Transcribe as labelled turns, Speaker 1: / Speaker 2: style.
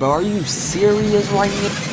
Speaker 1: Bro, are you serious right now?